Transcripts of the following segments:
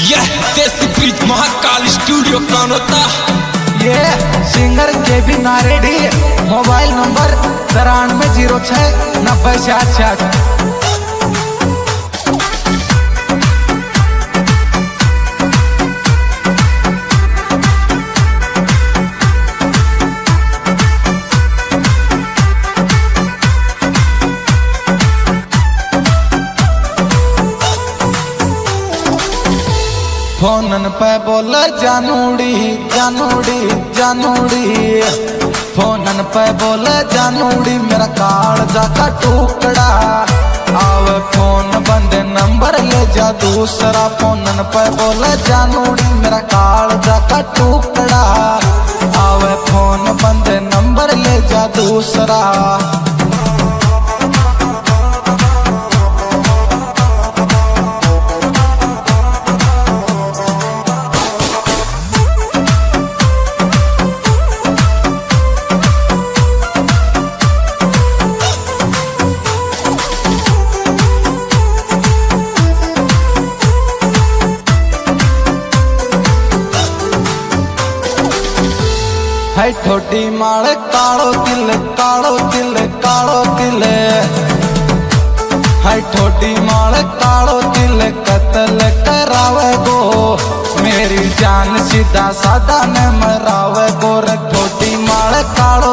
यह देसी महाकाल स्टूडियो कौन होता? ये singer K B Naredi mobile number तिरानवे ज़ीरो छः नब्बे सात फोनन पे बोल जानूड़ी जानूड़ी जानूड़ी। फोनन पे बोल जानूड़ी, मेरा काल का टुकड़ा। आवे फ़ोन, बंद नंबर ले जा दूसरा। फोनन पे बोल जानूड़ी, मेरा काल का टुकड़ा। आवे फ़ोन, बंद नंबर ले जा दूसरा। है ठोडी माल कालो तिल कालो तिल कालो तिल है ठोडी माल कालो तिल कतल करावे गो। मेरी जान सीधा सादा न मरावे गो। रे माल माड़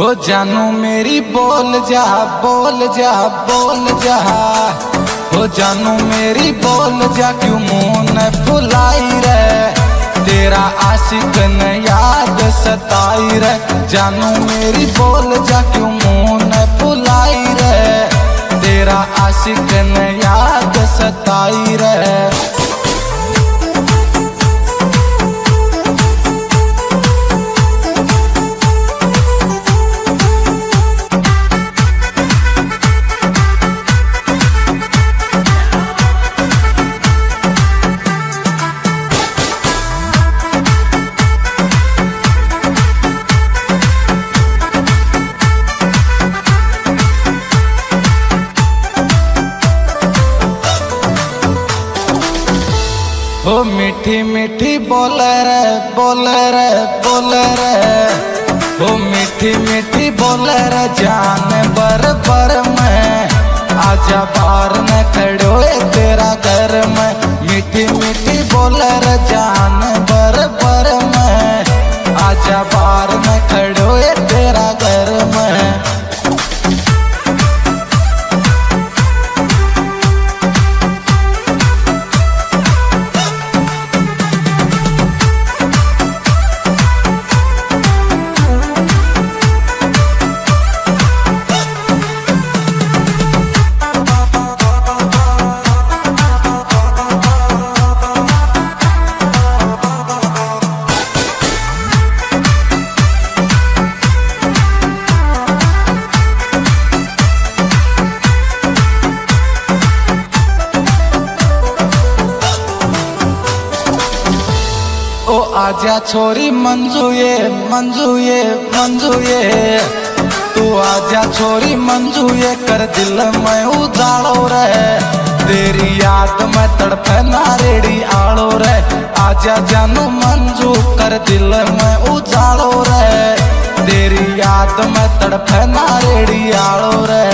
हो जानू मेरी बोल जा बोल जा बोल जा। हो जानू मेरी बोल जा, क्यों मुँह न फुलाई रे? तेरा आशिक न याद सताई रे। जानू मेरी बोल जा, क्यों मुँह न फुलाई रे? तेरा आशिक न याद सताई रे। ओ मीठी मीठी बोल रे बोल रे बोल रे ओ मीठी मीठी बोल रे जान बर बर में। आजा बार न खड़ो तेरा घर में। मीठी मीठी बोल रे जान बर बर में। आजा बार आजा छोरी मंजू ये मंजू ये मंजू ये तू आजा छोरी मंजू ये कर दिल में उजाड़ो रे। तेरी याद में तड़पे नारेड़ी आड़ो रे। आजा जानू मंजू, कर दिल में उजाड़ो रे। तेरी याद में तड़पे नारेड़ी आड़ो रे।